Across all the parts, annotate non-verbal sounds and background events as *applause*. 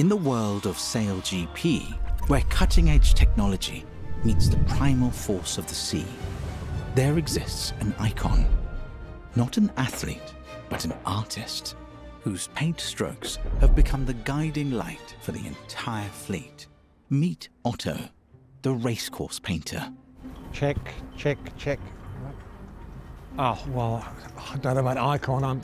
In the world of SailGP, where cutting-edge technology meets the primal force of the sea, there exists an icon. Not an athlete, but an artist, whose paint strokes have become the guiding light for the entire fleet. Meet Otto, the racecourse painter. Check, check, check. Oh, well, I don't know about icon. I'm,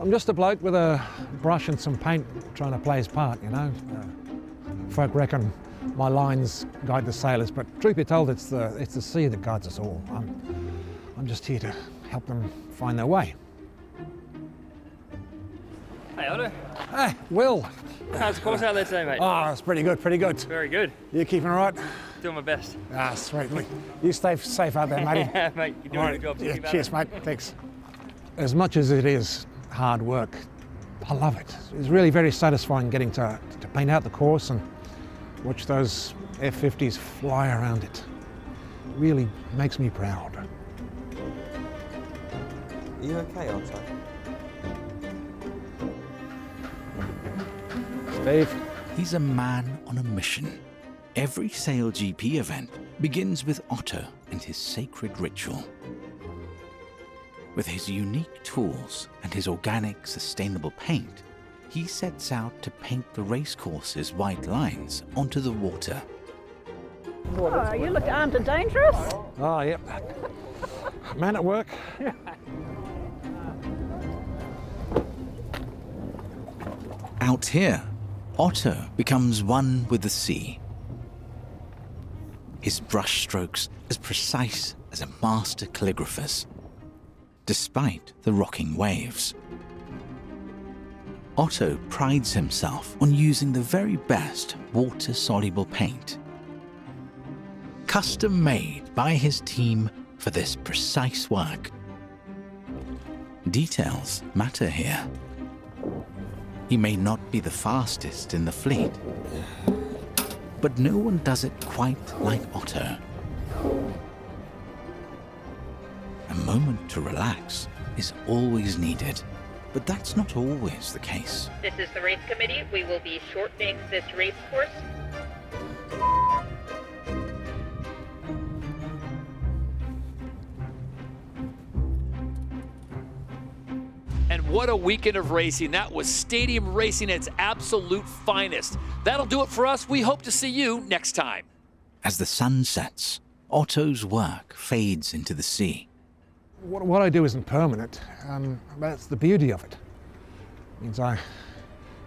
I'm just a bloke with a brush and some paint trying to play his part, you know. Uh, folk reckon my lines guide the sailors, but truth be told, it's the, it's the sea that guides us all. I'm, I'm just here to help them find their way. Hey, Otto. Hey, Will. How's the course out there today, mate? Oh, it's pretty good, pretty good. Very good. You keeping all right? Doing my best. Ah, sweet. Look, You stay safe out there, matey. *laughs* mate, you're doing All a good job. Yeah, cheers, mate. Thanks. As much as it is hard work, I love it. It's really very satisfying getting to, to paint out the course and watch those F-50s fly around it. It really makes me proud. Are you okay, Otto? Steve? He's a man on a mission. Every SailGP event begins with Otto and his sacred ritual. With his unique tools and his organic, sustainable paint, he sets out to paint the racecourse's white lines onto the water. Oh, you look armed and dangerous. Oh, yep. Man at work. Out here, Otto becomes one with the sea. His brushstrokes as precise as a master calligrapher's, despite the rocking waves. Otto prides himself on using the very best water-soluble paint. Custom made by his team for this precise work. Details matter here. He may not be the fastest in the fleet, but no one does it quite like Otto. Moment to relax is always needed, but that's not always the case. This is the race committee. We will be shortening this race course. And what a weekend of racing. That was stadium racing at its absolute finest. That'll do it for us. We hope to see you next time. As the sun sets, Otto's work fades into the sea. What, what I do isn't permanent. Um, that's the beauty of it. it. means I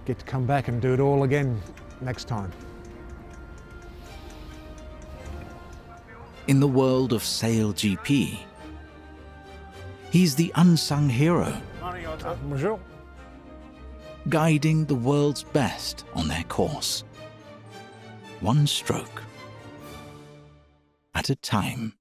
get to come back and do it all again next time. In the world of Sail GP, he's the unsung hero, Bonjour. guiding the world's best on their course. One stroke at a time.